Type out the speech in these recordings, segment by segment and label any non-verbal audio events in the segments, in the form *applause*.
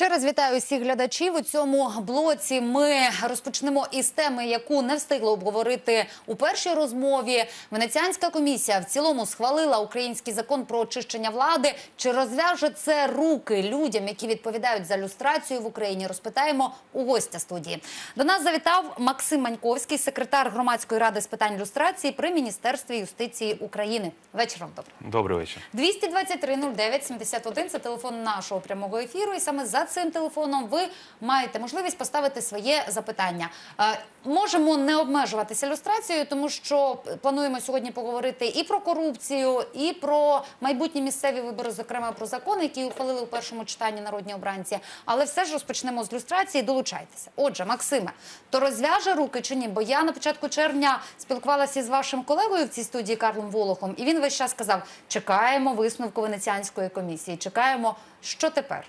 Ще раз вітаю всіх глядачів. У цьому блоці ми розпочнемо із теми, яку не встигли обговорити у першій розмові. Венеціанська комісія в цілому схвалила український закон про очищення влади. Чи розв'яже це руки людям, які відповідають за люстрацію в Україні? Розпитаємо у гостя студії. До нас завітав Максим Маньковський, секретар громадської ради з питань люстрації при міністерстві юстиції України. Вечором добре. Добрий вечір. 223 09 71 – це телефон нашого прямого ефіру. І саме за цим телефоном ви маєте можливість поставити своє запитання. Е, можемо не обмежуватися ілюстрацією, тому що плануємо сьогодні поговорити і про корупцію, і про майбутні місцеві вибори, зокрема про закон, який ухвалили у першому читанні народні обранці. Але все ж розпочнемо з люстрації. Долучайтеся. Отже, Максиме, то розв'яже руки чи ні? Бо я на початку червня спілкувалася з вашим колегою в цій студії Карлом Волохом, і він весь час сказав: чекаємо висновку Венеціанської комісії, чекаємо, що тепер.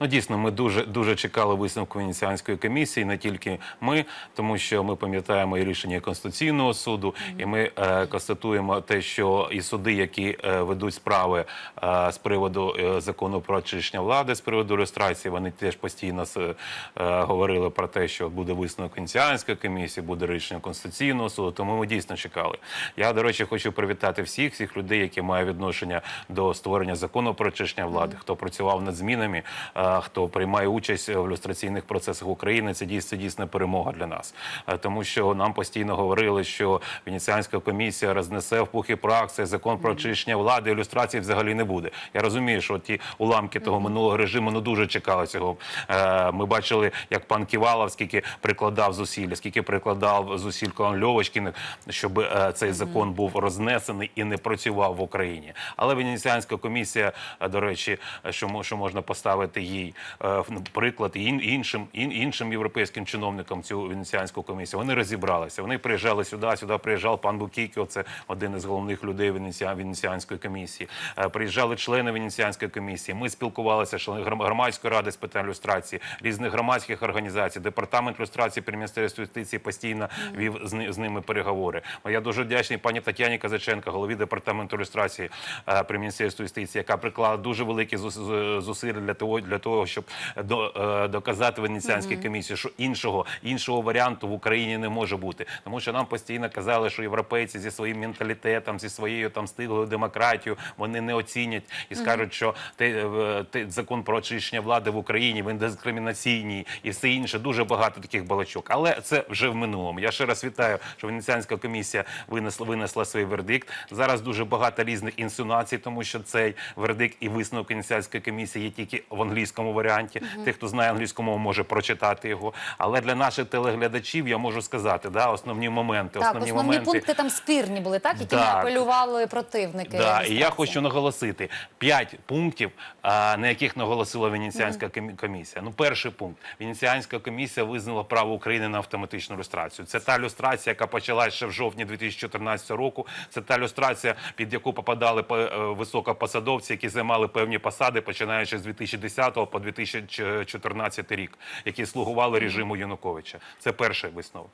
Ну дійсно, ми дуже дуже чекали висновку Венеціанської комісії, не тільки ми, тому що ми пам'ятаємо і рішення Конституційного суду, і ми е, констатуємо те, що і суди, які е, ведуть справи е, з приводу е, закону про очищення влади, з приводу реєстрації, вони теж постійно е, говорили про те, що буде висновок Венеціанської комісії, буде рішення Конституційного суду. Тому ми дійсно чекали. Я, до речі, хочу привітати всіх всіх людей, які мають відношення до створення закону про очищення влади, хто працював над змінами, е, хто приймає участь в люстраційних процесах України. Це дійсно дійсна перемога для нас, Е, тому що нам постійно говорили, що Венеціанська комісія рознесе в пух і прах цей закон про очищення влади. Ілюстрації взагалі не буде. Я розумію, що ті уламки того минулого режиму ну дуже чекали цього. Е, Ми бачили, як пан Ківалов скільки прикладав зусиль, скільки прикладав зусиль Колон Льовочкін, щоб цей закон був рознесений і не працював в Україні. Але Венеціанська комісія, до речі, що мо- що можна поставити їй е, в приклад і іншим іншим європейським чиновникам цю венеціанську комісію. Вони розібралися. Вони приїжджали сюди. Сюди приїжджав пан Букікіо, це один із головних людей Венеціан, Венеціанської комісії. Е, Приїжджали члени Венеціанської комісії. Ми спілкувалися члени гром- громадської ради з питань люстрації, різних громадських організацій. Департамент люстрації при міністерстві юстиції постійно вів з, ни- ними переговори. Я дуже вдячний пані Тетяні Казаченко, голові департаменту люстрації е, при міністерстві юстиції, яка приклала дуже великі зус- з- зусилля для того, для того, щоб до, е, доказати Венеціанській комісії, що іншого іншого варіанту в Україні не може бути, тому що нам постійно казали, що європейці зі своїм менталітетом, зі своєю там стиглою демократією, вони не оцінять і скажуть, що те, е, те, закон про очищення влади в Україні він дискримінаційний і все інше. Дуже багато таких балачок. Але це вже в минулому. Я ще раз вітаю, що Венеціанська комісія винесла винесла свій вердикт. Зараз дуже багато різних інсинуацій, тому що цей вердикт і висновок Венеціанської комісії є тільки в англійському варіанті. Тих, хто знає англійську мову, може прочитати його. Але для наших телеглядачів я можу сказати, да, основні моменти. Так, основні, основні моменти. пункти там спірні були, так які Так. апелювали противники. Да, і я хочу наголосити п'ять пунктів, на яких наголосила Венеціанська комі- комісія. Ну, перший пункт: Венеціанська комісія визнала право України на автоматичну люстрацію. Це та люстрація, яка почалась ще в жовтні 2014 року. Це та люстрація, під яку попадали по- е, високопосадовці, які займали певні посади, починаючи з 2010 по 2014 рік, які слугували режиму Януковича. Це перший висновок.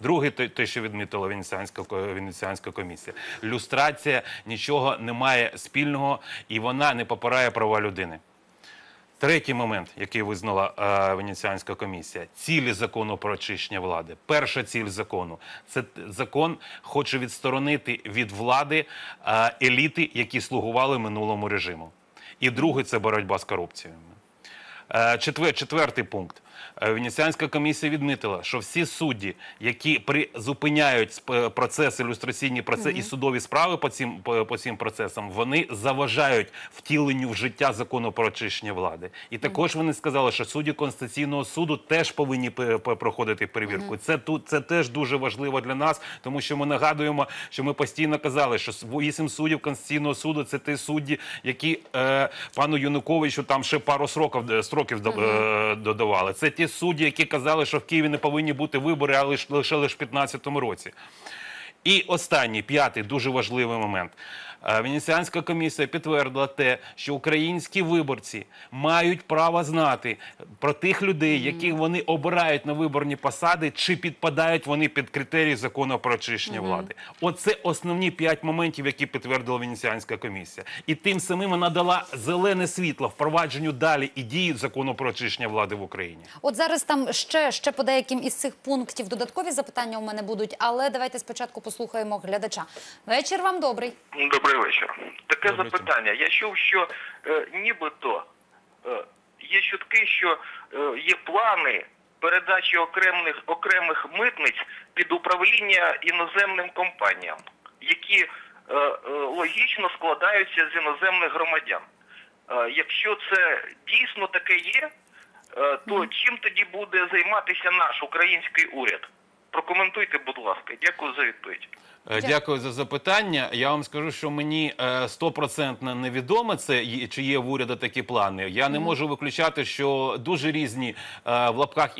Другий те, те, що відмітила Венеціанська, Венеціанська комісія. Люстрація нічого не має спільного і вона не попирає права людини. Третій момент, який визнала е, Венеціанська комісія, цілі закону про очищення влади. Перша ціль закону це закон хоче відсторонити від влади е, еліти, які слугували минулому режиму. І другий це боротьба з корупцією. Е, Четвер, четвертий пункт. Е, Венеціанська комісія відмітила, що всі судді, які призупиняють сп- процеси, ілюстраційні процеси і судові справи по цим, по, по цим процесам, вони заважають втіленню в життя закону про очищення влади. І також вони сказали, що судді Конституційного суду теж повинні проходити перевірку. Це тут це теж дуже важливо для нас, тому що ми нагадуємо, що ми постійно казали, що вісім суддів Конституційного суду це ті судді, які е, пану Януковичу там ще пару сроків е, строків е, додавали. Це ті судді, які казали, що в Києві не повинні бути вибори, а лише лише лише в 2015 році. І останній п'ятий дуже важливий момент. Е, Венеціанська комісія підтвердила те, що українські виборці мають право знати про тих людей, яких вони обирають на виборні посади, чи підпадають вони під критерії закону про очищення влади. Оце основні п'ять моментів, які підтвердила Венеціанська комісія. І тим самим вона дала зелене світло впровадженню далі і дії закону про очищення влади в Україні. От зараз там ще, ще по деяким із цих пунктів додаткові запитання у мене будуть, але давайте спочатку послухаємо глядача. Вечір вам добрий. Добрий вечір. Таке Добрий запитання. Я чув, що е, нібито е, є чутки, що е, є плани передачі окремих окремих митниць під управління іноземним компаніям, які е, е, логічно складаються з іноземних громадян. Е, якщо це дійсно таке є, е, то чим тоді буде займатися наш український уряд? Прокоментуйте, будь ласка. Дякую за відповідь. Е, Дякую за запитання. Я вам скажу, що мені е, стопроцентно невідомо це чи є в уряду такі плани. Я не можу виключати, що дуже різні е, в лапках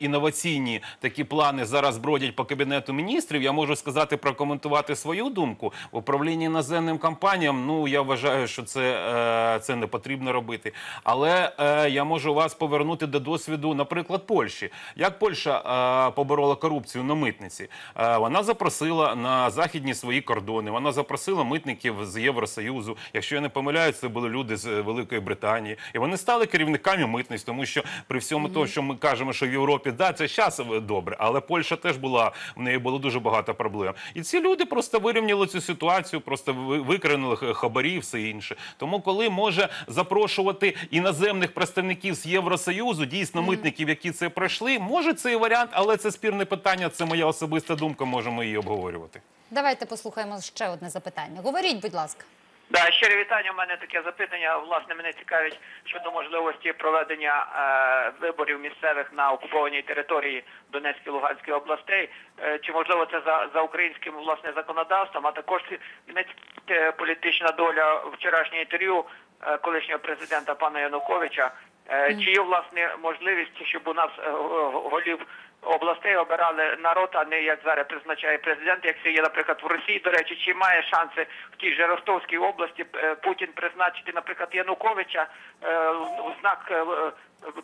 інноваційні такі плани зараз бродять по кабінету міністрів. Я можу сказати прокоментувати свою думку. В управлінні іноземним компаніям. Ну я вважаю, що це, це не потрібно робити. Але я можу вас повернути до досвіду, наприклад, Польщі. Як Польща поборола корупцію на митниці? Вона запросила на західні свої кордони. Вона запросила митників з Євросоюзу. Якщо я не помиляюсь, це були люди з Великої Британії, і вони стали керівниками митниць, тому що при всьому тому, що ми кажемо, що в Європі да це зараз добре, але Польща теж була в неї було дуже багато проблем. І ці люди просто вирівняли цю ситуацію, просто ви- викринули хабарі, і все інше. Тому, коли може запрошувати іноземних представників з Євросоюзу, дійсно митників, які це пройшли, може цей варіант, але це спірне питання. Це моя особиста думка. Можемо її обговорювати. Давайте послухаємо ще одне запитання. Говоріть, будь ласка. Да, щире вітання. У мене таке запитання. Власне, мене цікавить щодо можливості проведення е, виборів місцевих на окупованій території Донецької Луганської областей. Е, чи можливо це за, за українським власне законодавством? А також мене цікавить е, політична доля вчорашнього інтерв'ю е, колишнього президента пана Януковича. Е, Чи є власне можливість, щоб у нас е, голів областей обирали народ, а не як зараз призначає президент, як це є, наприклад, в Росії. До речі, чи має шанси в тій же Ростовській області е, Путін призначити, наприклад, Януковича е, в знак е,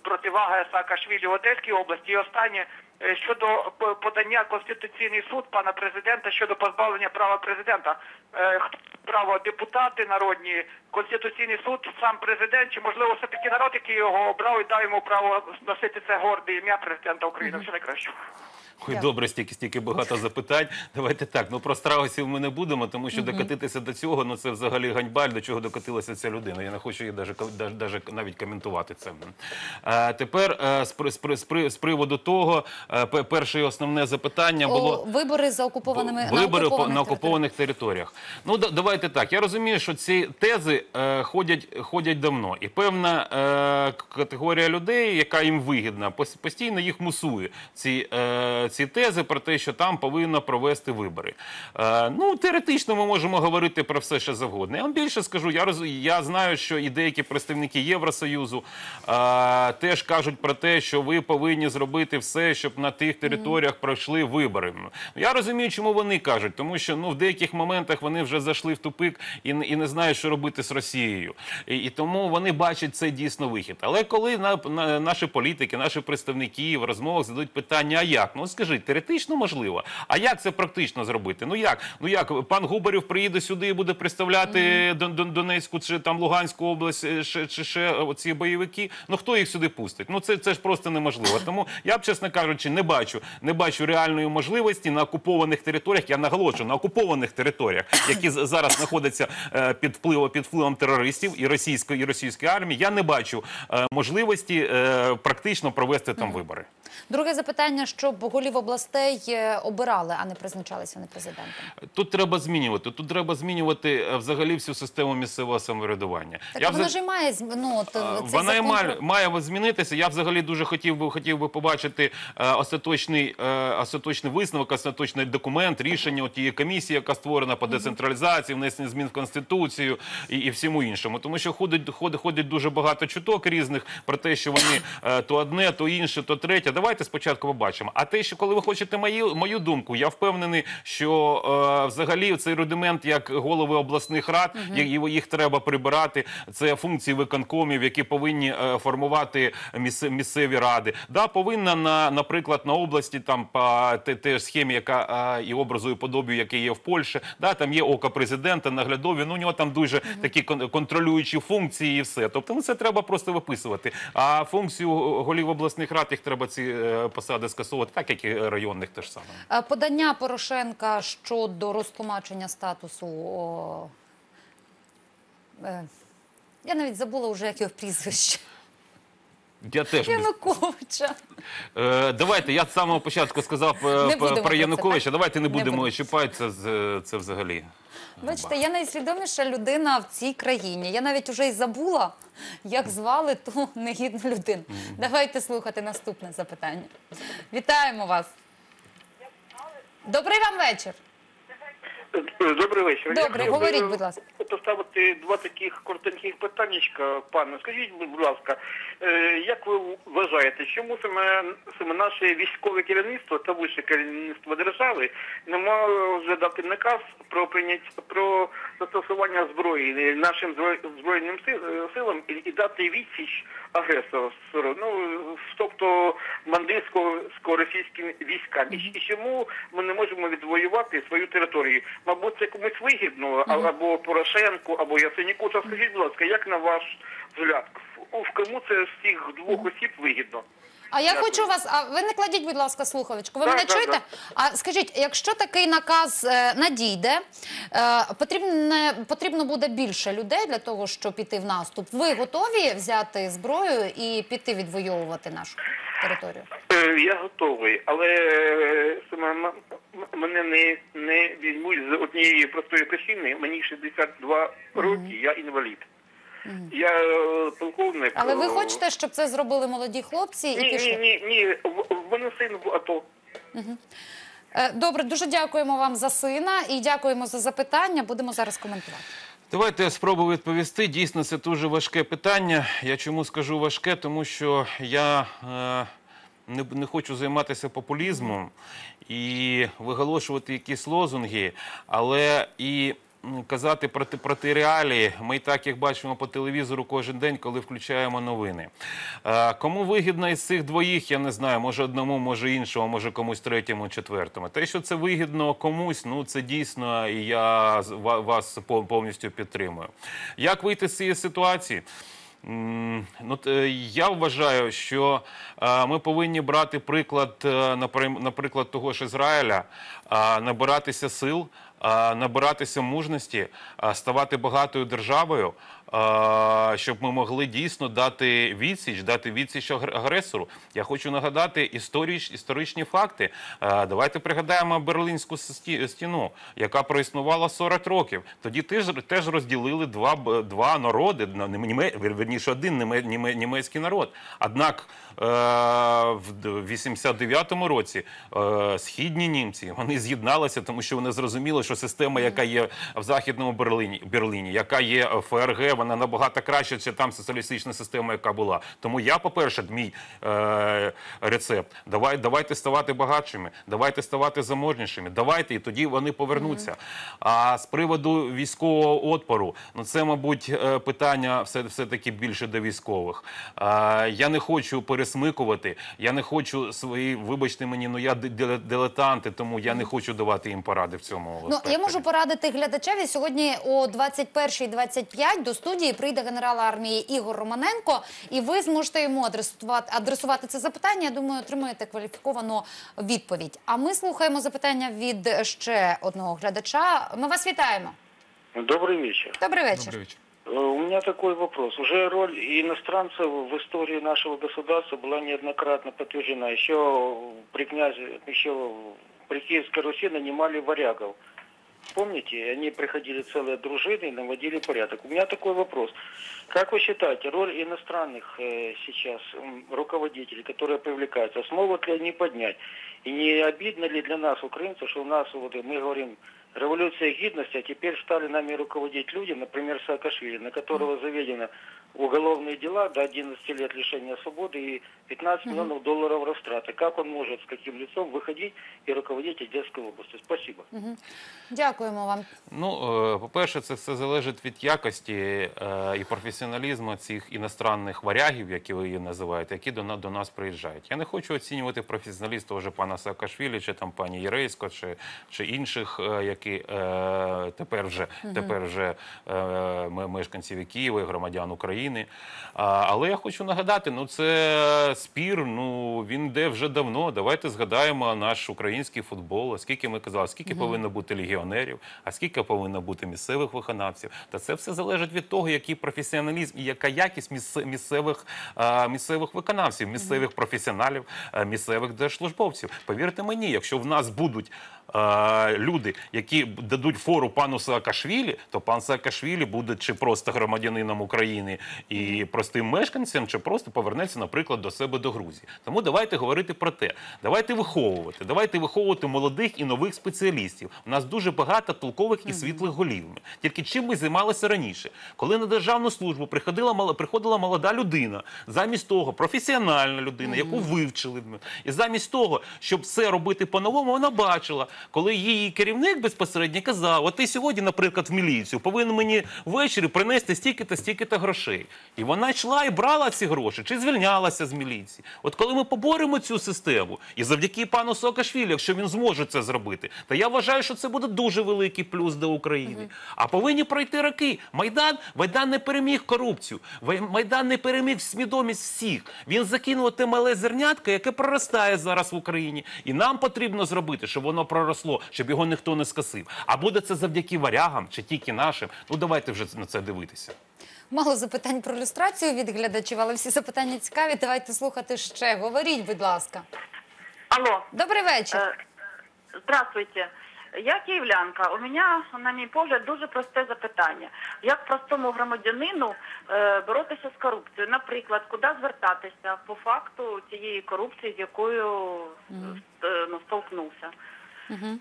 противаги Саакашвілі в Одеській області? І останнє щодо подання Конституційний суд пана президента щодо позбавлення права президента. Е, Право депутати народні, конституційний суд, сам президент, чи можливо все таки народ, який його обрав і дав йому право носити це горде ім'я президента України. Все найкраще. Ой, добре, стільки стільки багато запитань. Давайте так. Ну про страусів ми не будемо, тому що докотитися до цього, ну це взагалі ганьба, до чого докотилася ця людина. Я не хочу її даже навіть коментувати це. А, тепер е, з, з, з, з приводу того, е, перше і основне запитання було. О, вибори за окупованими Вибори на по- окупованих на окупованих територіях. Ну да, давайте так. Я розумію, що ці тези е, ходять, ходять давно, і певна е, категорія людей, яка їм вигідна, постійно їх мусує. Ці, е, ці тези про те, що там повинно провести вибори. Е, ну теоретично ми можемо говорити про все, що завгодно. Я вам більше скажу. Я роз, я знаю, що і деякі представники Євросоюзу е, теж кажуть про те, що ви повинні зробити все, щоб на тих територіях пройшли вибори. Я розумію, чому вони кажуть, тому що ну в деяких моментах вони вже зайшли в тупик і, і не знають, що робити з Росією. І, і тому вони бачать це дійсно вихід. Але коли на, на наші політики, наші представники в розмовах задають питання, а як? Ну скажіть, теоретично можливо. А як це практично зробити? Ну як? Ну як пан Губарів приїде сюди і буде представляти Дон- Дон- Донецьку чи там Луганську область, е, ще, чи ще оці бойовики? Ну хто їх сюди пустить? Ну це, це ж просто неможливо. Тому я б, чесно кажучи, не бачу, не бачу реальної можливості на окупованих територіях. Я наголошую на окупованих територіях, які зараз знаходяться е, під впливом під впливом терористів і російської і російської армії. Я не бачу е, можливості е, практично провести там вибори. Друге запитання, щоб голів областей е, обирали, а не призначалися вони президентом. Тут треба змінювати. Тут треба змінювати е, взагалі всю систему місцевого самоврядування. Так Я воно взаг- ж і має ну, от, А, Вона і має, має змінитися. Я взагалі дуже хотів би хотів би побачити е, остаточний, е, остаточний висновок, остаточний документ, рішення от тієї комісії, яка створена по децентралізації, внесення змін в конституцію і, і всьому іншому. Тому що ходить ходить, ходить дуже багато чуток різних про те, що вони е, то одне, то інше, то третє. Давайте спочатку побачимо. А те, що коли ви хочете мою, мою думку, я впевнений, що е, взагалі цей рудимент, як голови обласних рад, їх, їх треба прибирати. Це функції виконкомів, які повинні е, формувати місце- місцеві ради. Да, повинна на, наприклад, на області там по те, те схемі, яка е, і образу і подобію, який є в Польщі. Да, там є око президента, наглядові. Ну у нього там дуже такі кон- контролюючі функції, і все. Тобто, ну це треба просто виписувати. А функцію голів обласних рад їх треба ці е, посади скасовувати, так як і районних теж саме. Е, Подання Порошенка щодо розтлумачення статусу. О, е, я навіть забула вже як його прізвище. Я теж Януковича. Е, давайте, я з самого початку сказав про Януковича. Давайте не Не будемо будемо. чіпати це, з- це взагалі. Бачите, я найсвідоміша людина в цій країні. Я навіть уже й забула, як звали ту негідну людину. Давайте слухати наступне запитання. Вітаємо вас. Добрий вам вечір. Добрий вечір. Добре, Я говоріть, будь ласка. Поставити два таких коротеньких питаннячка, пане. Скажіть, будь ласка, е, як ви вважаєте, чому саме, саме наше військове керівництво та вище керівництво держави не мало вже дати наказ про прийняття про застосування зброї нашим зброй- збройним е, силам і, і дати відсіч агресору, ну тобто мандирсько-російським військам. І, і чому ми не можемо відвоювати свою територію? Мабуть, це комусь вигідно, або Порошенку, або Ясеніку. Скажіть, будь ласка, як на ваш взгляд, в кому це з цих двох осіб вигідно? А я Дякую. хочу вас, а ви не кладіть, будь ласка, слухавичку. Ви Так, мене так, чуєте? так. А скажіть, якщо такий наказ е, надійде, е, потрібно, потрібно буде більше людей для того, щоб піти в наступ. Ви готові взяти зброю і піти відвоювати нашу територію? Е, Я готовий, але е, саме м- м- мене не, не візьмуть з однієї простої причини. Мені 62 роки, я інвалід. Я е, полковник. Але ви е, хочете, щоб це зробили молоді хлопці і Ні, пішли? ні, ні, ні. В в мене син в АТО. Е, Добре, дуже дякуємо вам за сина і дякуємо за запитання. Будемо зараз коментувати. Давайте я спробую відповісти. Дійсно, це дуже важке питання. Я чому скажу важке, тому що я е, не, не хочу займатися популізмом і виголошувати якісь лозунги, але і казати проти, проти реалії. Ми і так їх бачимо по телевізору кожен день, коли включаємо новини. Е, кому вигідно із цих двоїх, я не знаю. Може одному, може іншому, може комусь третьому, четвертому. Те, що це вигідно комусь, ну це дійсно, і я вас пов- повністю підтримую. Як вийти з цієї ситуації? Ну, я вважаю, що ми повинні брати приклад, е, наприклад, того ж Ізраїля, набиратися сил, набиратися мужності, е, ставати багатою державою, е, щоб ми могли дійсно дати відсіч, дати відсіч агр- агресору. Я хочу нагадати історіч, історичні факти. Давайте пригадаємо Берлінську стіну, яка проіснувала 40 років. Тоді теж, теж розділили два, два народи, на- німе- вірніше один німе- німе- німецький народ. Однак е, в д- 89-му році е, східні німці вони з'єдналися, тому що вони зрозуміли, що система, яка є в західному Берліні, Берліні, яка є ФРГ, вона набагато краще, ніж там соціалістична система, яка була. Тому я, по-перше, мій е, рецепт. Давай, давайте ставати багатшими, давайте ставати заможнішими. Давайте, і тоді вони повернуться. А з приводу військового отпору, ну це, мабуть, е, питання все, все-таки більше до військових. А, я не хочу пересмикувати, я не хочу свої, вибачте мені, ну я дилетанти, тому я не хочу давати їм поради в цьому. Ну, я можу порадити глядачеві. Сьогодні о 21.25 до студії прийде генерал армії Ігор Романенко, і ви зможете йому адресувати, адресувати це запитання. Я думаю, отримаєте кваліфіковану відповідь. А ми слухаємо запитання від ще одного глядача. Ми вас вітаємо. Добрий вечір. Добрий вечір. Добрий вечір. Э, У меня такой вопрос. Уже роль иностранцев в истории нашего государства была неоднократно подтверждена. Еще при князе, еще при Киевской Руси нанимали варягов. Помните, они приходили целые дружины и наводили порядок. У меня такой вопрос. Как вы считаете, роль иностранных э, сейчас м, руководителей, которые привлекаются, смогут ли они поднять? И не обидно ли для нас, украинцев, что у нас, вот, мы говорим, революция гидности, а теперь стали нами руководить люди, например, Саакашвили, на которого заведено уголовные дела до 11 лет лишения свободы и 15 миллионов долларов растраты. Как он может, с каким лицом выходить и руководить Одесской областью? Спасибо. Дякуємо вам. Ну, е, по-перше, це все залежить від якості е, і професіоналізму цих іностранних варягів, які ви її називаєте, які до, на- до нас приїжджають. Я не хочу оцінювати професіоналіст того ж пана Саакашвілі, чи там пані Єрейсько, чи, чи інших, е, які е, тепер вже, тепер вже е, мешканців Києва, і громадян України. А, але я хочу нагадати, ну це спір, ну він йде вже давно. Давайте згадаємо наш український футбол. Скільки ми казали, скільки повинно бути легіонерів, а скільки повинно бути місцевих виконавців. Та це все залежить від того, який професіоналізм і яка якість місце- місцевих, місцевих виконавців, місцевих професіоналів, місцевих держслужбовців. Повірте мені, якщо в нас будуть а, люди, які дадуть фору пану Саакашвілі, то пан Саакашвілі буде чи просто громадянином України і простим мешканцем, чи просто повернеться, наприклад, до себе до Грузії. Тому давайте говорити про те. Давайте виховувати. Давайте виховувати молодих і нових спеціалістів. У нас дуже багато толкових і світлих голів. Тільки чим ми займалися раніше, коли на державну службу приходила приходила молода людина, замість того, професіональна людина, яку вивчили. І замість того, щоб все робити по-новому, вона бачила, коли її керівник безпосередньо казав: от ти сьогодні, наприклад, в міліцію повинен мені ввечері принести стільки-то, стільки-то грошей. І вона йшла і брала ці гроші, чи звільнялася з міліції. От коли ми поборемо цю систему, і завдяки пану Саакашвілі, якщо він зможе це зробити, то я вважаю, що це буде дуже великий плюс для України. А повинні пройти роки. Майдан Майдан не переміг корупцію. Майдан не переміг свідомість всіх. Він закинув те мале зернятко, яке проростає зараз в Україні. І нам потрібно зробити, щоб воно проросло, щоб його ніхто не скасив. А буде це завдяки варягам чи тільки нашим. Ну давайте вже на це дивитися. Мало запитань про люстрацію від глядачів, але всі запитання цікаві. Давайте слухати ще. Говоріть, будь ласка. Алло, Добрий вечір. э, здравствуйте. Я київлянка. У мене, на мій погляд, дуже просте запитання. Як простому громадянину е, боротися з корупцією? Наприклад, куди звертатися по факту цієї корупції, з якою е, ну, столкнувся? Mm-hmm.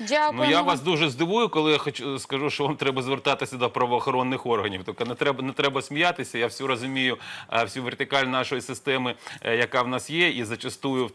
Дякуємо. Ну я вас дуже здивую, коли я хочу скажу, що вам треба звертатися до правоохоронних органів. Тобто не треба не треба сміятися. Я всю розумію е, всю вертикаль нашої системи, е, яка в нас є, і зачастую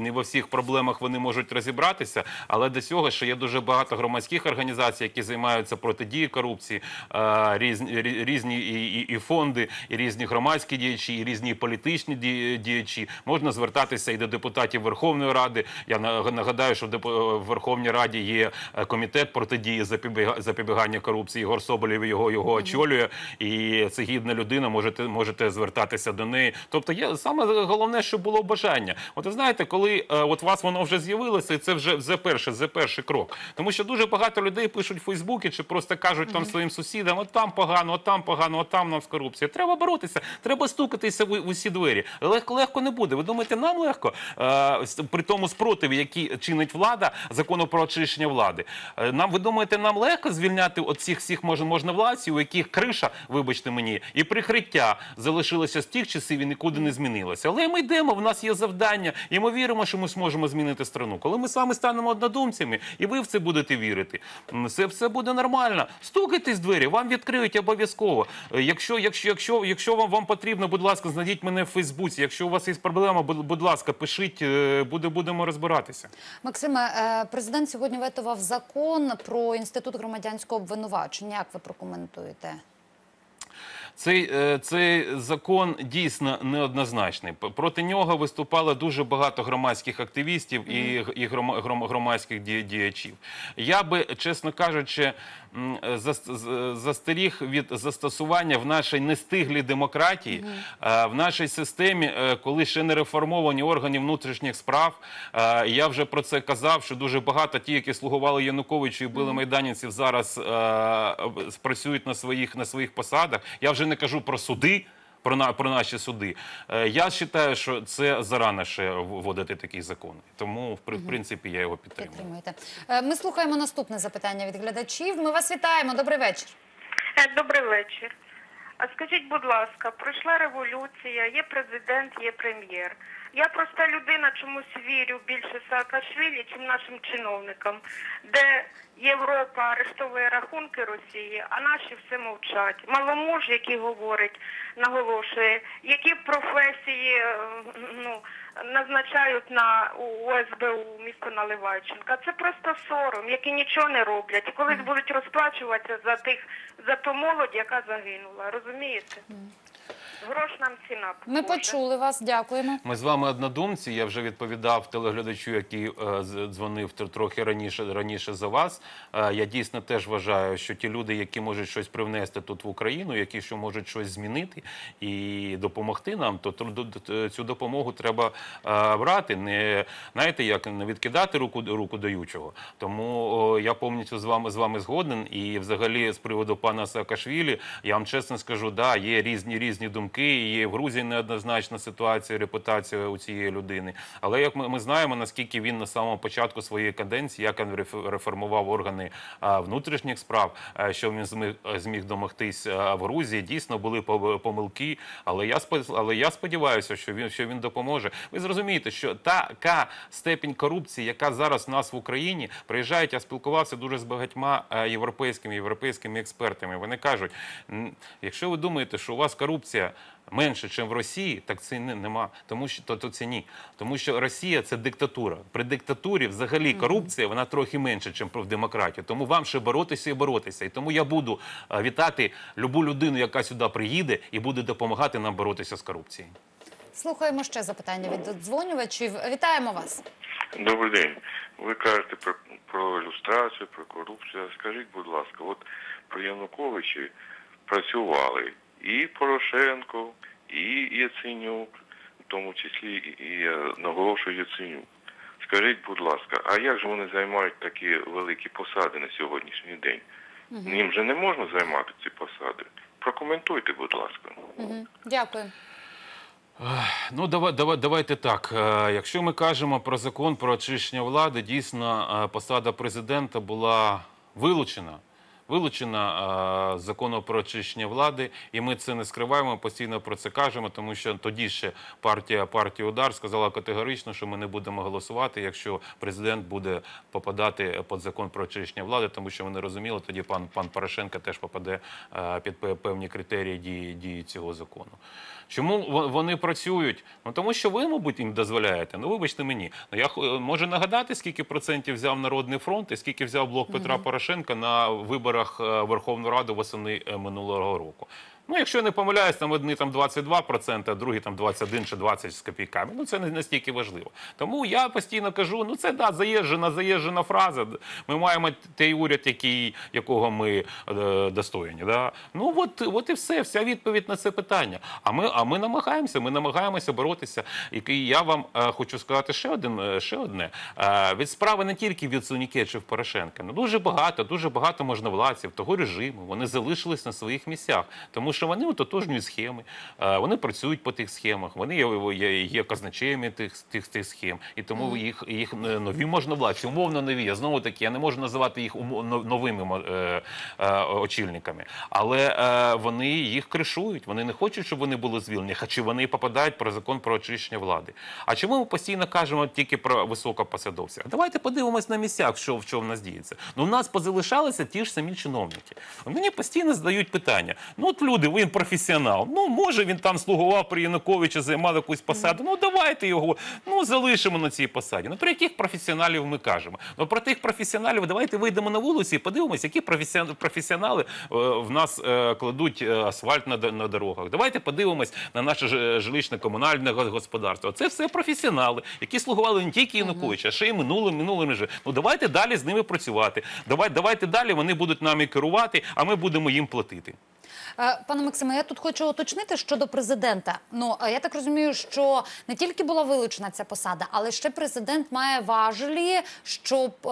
не во всіх проблемах вони можуть розібратися. Але до цього ще є дуже багато громадських організацій, які займаються протидією корупції, е, різні різні і, і, і фонди, і різні громадські діячі, і різні політичні ді- діячі. Можна звертатися і до депутатів Верховної Ради. Я на- нагадаю, що в Верховній Раді є е, комітет протидії запобіга- запобігання корупції. Ігор Соболєв його його очолює, і це гідна людина. Можете можете звертатися до неї. Тобто, є саме головне, щоб було бажання. От ви знаєте, коли е, от вас воно вже з'явилося, і це вже це перший, це перший крок. Тому що дуже багато людей пишуть в Фейсбуці чи просто кажуть там своїм сусідам: от там погано, от там погано, от там у нас корупція. Треба боротися, треба стукатися в, в усі двері. Легко легко не буде. Ви думаєте, нам легко е, при тому спротиві, який чинить влада, закону про очищення влади. Е, Нам ви думаєте, нам легко звільняти от цих всіх мож, можновладців, у яких криша, вибачте мені, і прикриття залишилося з тих часів і нікуди не змінилося. Але ми йдемо, в нас є завдання, і ми віримо, що ми зможемо змінити страну. Коли ми з вами станемо однодумцями, і ви в це будете вірити, м, все, буде нормально. Стукайтесь в двері, вам відкриють обов'язково. Е, Якщо, якщо, якщо, якщо вам, вам потрібно, будь ласка, знайдіть мене в Фейсбуці. Якщо у вас є проблема, будь, будь ласка, пишіть, е, буде, будемо розбиратися. Максиме, президент сьогодні ветував закон про інститут громадянського обвинувачення. Як ви прокоментуєте? Цей, е, цей закон дійсно неоднозначний. Проти нього виступало дуже багато громадських активістів і, і громадських діячів. Я би, чесно кажучи, застеріг від застосування в нашій нестиглій демократії, е, в нашій системі, е, коли ще не реформовані органи внутрішніх справ. Е, Я вже про це казав, що дуже багато ті, які слугували Януковичу і били майданівців, зараз е, працюють на своїх на своїх посадах. Я вже не кажу про суди. Про на про наші суди. Е, Я вважаю, що це зарано ще вводити такий закон. Тому, в в принципі, я його підтримую. Підтримуєте. Е, Ми слухаємо наступне запитання від глядачів. Ми вас вітаємо. Добрий вечір. Е, Добрий вечір. А скажіть, будь ласка, пройшла революція, є президент, є прем'єр. Я проста людина, чомусь вірю більше Саакашвілі, чим нашим чиновникам, де Європа арештовує рахунки Росії, а наші все мовчать. Маломуж, який говорить, наголошує, які професії е, ну, назначають на у ОСБУ місто Наливайченка. Це просто сором, які нічого не роблять. Колись будуть розплачуватися за тих за ту молодь, яка загинула. Розумієте? Грош нам ціна. Ми Боже. почули вас, дякуємо. Ми з вами однодумці. Я вже відповідав телеглядачу, який е, з- дзвонив тр- трохи раніше раніше за вас. Е, я дійсно теж вважаю, що ті люди, які можуть щось привнести тут в Україну, які що можуть щось змінити і допомогти нам, то тр- д- д- цю допомогу треба е, брати. Не знаєте, як не відкидати руку руку даючого. Тому о, я повністю з вами з вами згоден. І взагалі з приводу пана Саакашвілі, я вам чесно скажу, да, є різні різні думки. І Є в Грузії неоднозначна ситуація, репутація у цієї людини. Але як ми, ми знаємо, наскільки він на самому початку своєї каденції, як він реформував органи внутрішніх справ, що він зміг, зміг домогтись в Грузії, дійсно були пом- помилки. Але я але я сподіваюся, що він що він допоможе. Ви зрозумієте, що така степінь корупції, яка зараз в нас в Україні, приїжджають. Я спілкувався дуже з багатьма європейськими європейськими експертами. Вони кажуть: якщо ви думаєте, що у вас корупція менше, ніж в Росії, так це не, нема. Тому що то, то це ні. Тому що Росія це диктатура. При диктатурі взагалі корупція вона трохи менше, ніж в демократії. Тому вам ще боротися і боротися. І тому я буду е, вітати любу людину, яка сюди приїде і буде допомагати нам боротися з корупцією. Слухаємо ще запитання від додзвонювачів. Вітаємо вас. Добрий день. Ви кажете про, про ілюстрацію, про корупцію. Скажіть, будь ласка, от при Януковичі працювали і Порошенко, і Яценюк, в тому числі і, наголошую Яценюк. Скажіть, будь ласка, а як же вони займають такі великі посади на сьогоднішній день? Їм же не можна займати ці посади. Прокоментуйте, будь ласка. Мгм. Дякую. Ну, давай, давай, давайте так. Е, Якщо ми кажемо про закон про очищення влади, дійсно е, посада президента була вилучена. Вилучена е, з закону про очищення влади, і ми це не скриваємо, постійно про це кажемо, тому що тоді ще партія партія удар сказала категорично, що ми не будемо голосувати, якщо президент буде попадати під закон про очищення влади, тому що вони розуміли, тоді пан пан Порошенко теж попаде е, під певні критерії дії дії цього закону. Чому вони працюють? Ну тому що ви, мабуть, їм дозволяєте. Ну вибачте мені. Ну я можу нагадати, скільки процентів взяв Народний фронт і скільки взяв блок Петра Порошенка на виборах Верховної Верховну Раду восени е, минулого року. Ну, якщо я не помиляюсь, там одні там 22%, а другі там 21 чи 20 з копійками. Ну це не настільки важливо. Тому я постійно кажу: ну це да, заїжджена, заїжджена фраза. Ми маємо той уряд, який, якого ми е, достойні. Да? Ну от, от і все, вся відповідь на це питання. А ми, а ми намагаємося, ми намагаємося боротися. І я вам е, хочу сказати ще один, е, ще одне. Е, від справи не тільки від Сунікечів Порошенка. Ну дуже багато, дуже багато можновладців того режиму. Вони залишились на своїх місцях, тому що вони ототожнюють схеми, е, вони працюють по тих схемах, вони є, є, казначеями тих, тих, тих схем, і тому їх, їх е, нові можновладці, умовно нові. Я знову таки я не можу називати їх новими е, очільниками, але вони їх кришують. Вони не хочуть, щоб вони були звільнені, хоча вони попадають про закон про очищення влади. А чому ми постійно кажемо тільки про високопосадовців? Давайте подивимось на місцях, що в чому в нас діється. Ну в нас позалишалися ті ж самі чиновники. Мені постійно задають питання: ну от люди, він професіонал. Ну може він там слугував при Януковича, займав якусь посаду. Ну давайте його ну залишимо на цій посаді. Ну про яких професіоналів ми кажемо? Ну про тих професіоналів давайте вийдемо на вулиці і подивимося, які професіон- професіонали е, в нас е, кладуть е, асфальт на, дорогах. Давайте подивимось на наше жилищно-комунальне господарство. Це все професіонали, які слугували не тільки Януковича, а ще й минулим минулим режимом. Ну давайте далі з ними працювати. Давай, давайте далі вони будуть нами керувати, а ми будемо їм платити. Е, Пане Максиме, я тут хочу уточнити щодо президента. Ну е, я так розумію, що не тільки була вилучена ця посада, але ще президент має важелі, щоб е,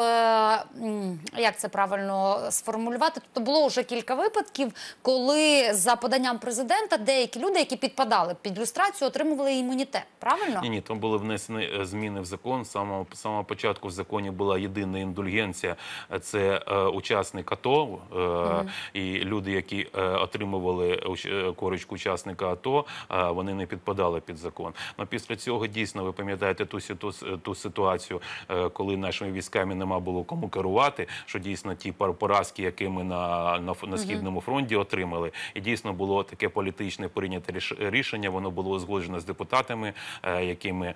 як це правильно сформулювати. Тобто було вже кілька випадків, коли за поданням президента деякі люди, які підпадали під люстрацію, отримували імунітет. Правильно? Ні, ні, там були внесені зміни в закон. З самого самого початку в законі була єдина індульгенція. Це е, учасник АТО е, і люди, які е, отримували уч- е, корочку учасника АТО, вони не підпадали під закон. Ну після цього дійсно ви пам'ятаєте ту, ситу- ту ситуацію, е, коли нашими військами нема було кому керувати, що дійсно ті поразки, які ми на, на, на східному фронті отримали, і дійсно було таке політичне прийняте ріш- рішення. Воно було узгоджено з депутатами, е, якими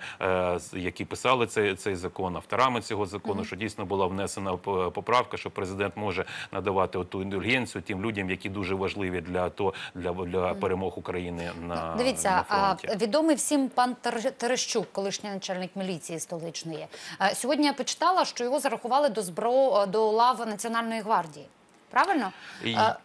які писали цей, цей закон, авторами цього закону, що дійсно була внесена поправка, що президент може надавати оту індульгенцію тим людям, які дуже важливі для то для, для перемог України на, Дивіться, на фронті. відомий всім пан Терещук, колишній начальник міліції столичної. Е, Сьогодні я почитала, що його зарахували до збро до лав Національної гвардії. Правильно? І- Е,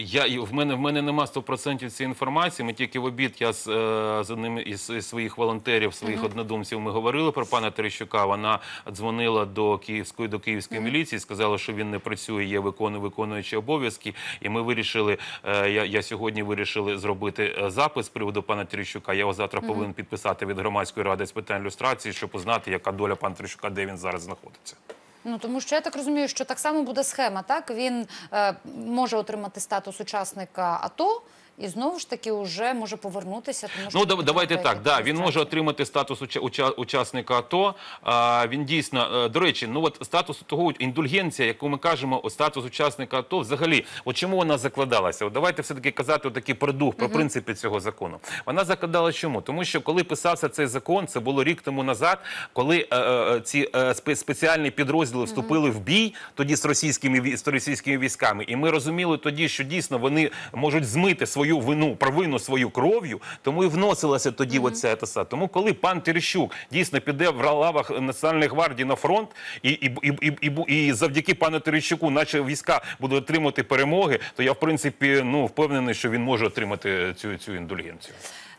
Я в мене в мене нема 100% цієї інформації. Ми тільки в обід я з, е, з одним із, своїх волонтерів, своїх однодумців, ми говорили про пана Терещука. Вона дзвонила до київської до київської міліції, сказала, що він не працює, є виконує виконуючі обов'язки. І ми вирішили. е, Я, я сьогодні вирішили зробити е, запис з приводу пана Терещука. Я його завтра повинен підписати від громадської ради з питань люстрації, щоб узнати, яка доля пана Терещука, де він зараз знаходиться. Ну тому що я так розумію, що так само буде схема. Так він е, може отримати статус учасника АТО і знову ж таки вже може повернутися. Тому що Ну, дав- давайте так. Да, він може отримати статус уча- уча- учасника АТО. А, він дійсно, е, до речі, ну от статус того індульгенція, яку ми кажемо, статус учасника АТО, взагалі, от чому вона закладалася? От давайте все таки казати такий продух про принципи цього закону. Вона закладалася чому? Тому що коли писався цей закон, це було рік тому назад, коли е, е, ці е, спе- спеціальні підрозділи вступили в бій тоді з російськими вій- з російськими військами, і ми розуміли тоді, що дійсно вони можуть змити свою вину, провину свою кров'ю, тому і вносилася тоді оця ета. Тому коли пан Терещук дійсно піде в лавах Національної гвардії на фронт, і, і, і, і, і, і завдяки пану Терещуку наші війська будуть отримати перемоги, то я в принципі ну впевнений, що він може отримати цю, цю індульгенцію.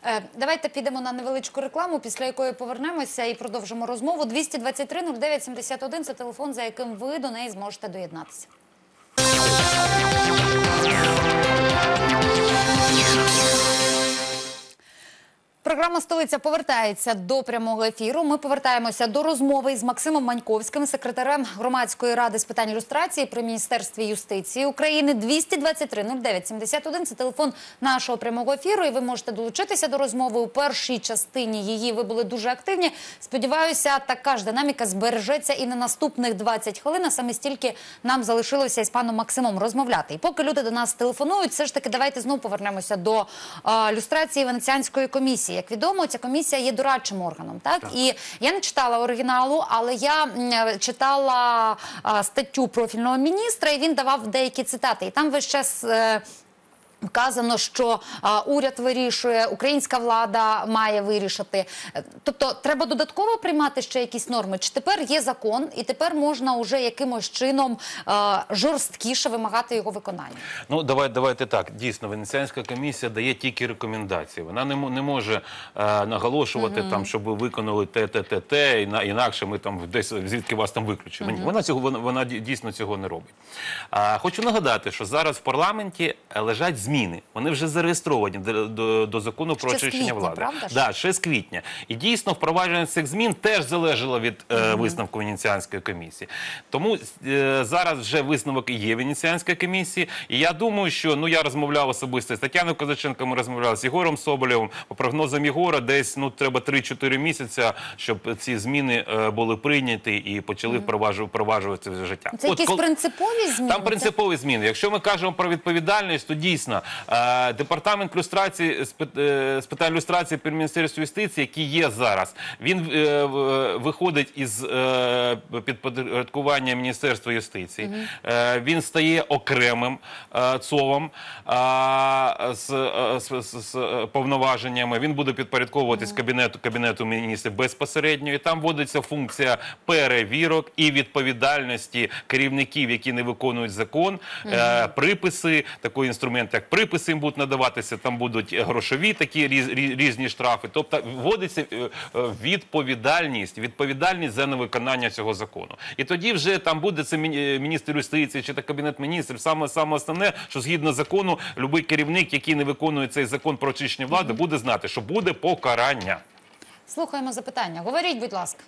Е, Давайте підемо на невеличку рекламу, після якої повернемося і продовжимо розмову. 223 09 71 – це телефон, за яким ви до неї зможете доєднатися. you Програма столиця повертається до прямого ефіру. Ми повертаємося до розмови з Максимом Маньковським, секретарем громадської ради з питань ілюстрації при міністерстві юстиції України. 223 09 71 – Це телефон нашого прямого ефіру. І ви можете долучитися до розмови у першій частині. Її ви були дуже активні. Сподіваюся, така ж динаміка збережеться і на наступних 20 хвилин. А саме стільки нам залишилося із паном Максимом розмовляти. І поки люди до нас телефонують, все ж таки давайте знову повернемося до е, люстрації Венеціанської комісії. Як відомо, ця комісія є дорадчим органом. Так? і я не читала оригіналу, але я е, читала е, статтю профільного міністра, і він давав деякі цитати. І там весь час. Вказано, що а, уряд вирішує, українська влада має вирішити. Тобто, треба додатково приймати ще якісь норми. Чи тепер є закон, і тепер можна уже якимось чином а, жорсткіше вимагати його виконання? Ну, давай, давайте так. Дійсно, Венеціанська комісія дає тільки рекомендації. Вона не, не може е, наголошувати, там, щоб ви виконали те, те, те, те, і на- інакше ми там десь звідки вас там виключимо. Ні, Вона цього вона, вона ді- дійсно цього не робить. А, хочу нагадати, що зараз в парламенті е, лежать зміни. Вони вже зареєстровані до, до, до закону про Ще з очищення квітня, влади. правда? Да, ще з квітня. І дійсно впровадження цих змін теж залежало від е, висновку Венеціанської комісії. Тому е, зараз вже висновок є Венеціанської комісії. І я думаю, що ну я розмовляв особисто з Тетяною Козаченко, ми розмовляли з Єгором Соболєвим. По прогнозам Єгора, десь ну треба 3-4 місяці, щоб ці зміни е, були прийняті і почали впроваджу- впроваджувати в життя. Це От якісь принципові зміни? там принципові зміни. Якщо ми кажемо про відповідальність, то дійсно е, департамент люстрації з е, з питань люстрації при міністерстві юстиції, який є зараз, він е, виходить із підпорядкування Міністерства юстиції. Він стає окремим ЦОВом з, з, з, повноваженнями. Він буде підпорядковуватись кабінету кабінету міністрів безпосередньо. І там вводиться функція перевірок і відповідальності керівників, які не виконують закон. Приписи, такий інструмент, як приписи їм будуть надаватися. Там будуть грошові такі різ, різні штрафи. Тобто вводиться е, е, відповідальність, відповідальність за невиконання цього закону. І тоді вже там буде це міні- міністр юстиції чи та кабінет міністрів. Саме саме основне, що згідно закону, будь-який керівник, який не виконує цей закон про очищення влади, буде знати, що буде покарання. Слухаємо запитання. Говоріть, будь ласка.